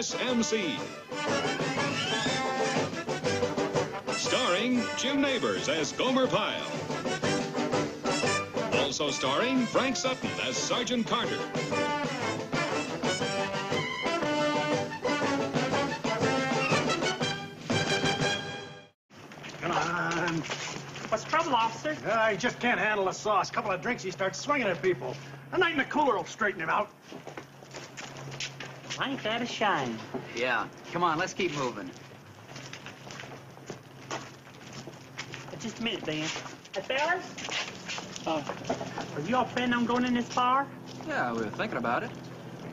SMC. Starring Jim Nabors as Gomer Pyle. Also starring Frank Sutton as Sergeant Carter. Come on. What's the trouble, officer? Uh, he just can't handle the sauce. A couple of drinks, he starts swinging at people. A night in the cooler will straighten him out. Ain't that a shame? Yeah. Come on, let's keep moving. Uh, Just a minute, Ben. Hey, fellas? Uh, are you all planning on going in this bar? Yeah, we were thinking about it.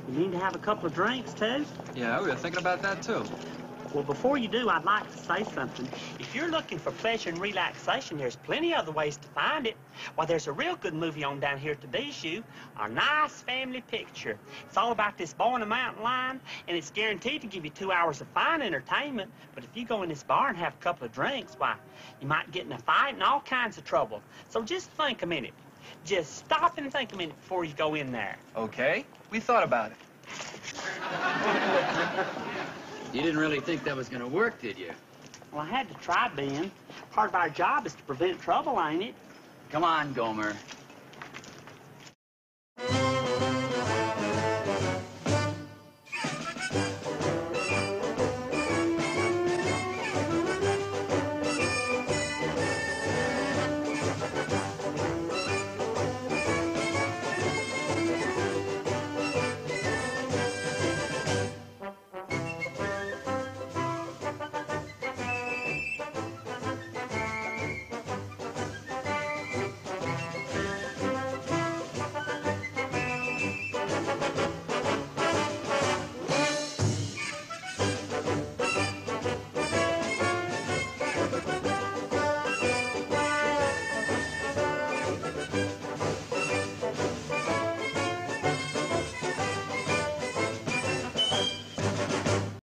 You need to have a couple of drinks, too. Yeah, we were thinking about that too. Well, before you do, I'd like to say something. If you're looking for pleasure and relaxation, there's plenty of other ways to find it. Why, there's a real good movie on down here at the Bijou, a nice family picture. It's all about this boy in a mountain lion, and it's guaranteed to give you two hours of fine entertainment. But if you go in this bar and have a couple of drinks, why, you might get in a fight and all kinds of trouble. So just think a minute. Just stop and think a minute before you go in there. Okay. We thought about it. you didn't really think that was gonna work, did you? Well, I had to try, Ben. Part of our job is to prevent trouble, ain't it? Come on, Gomer.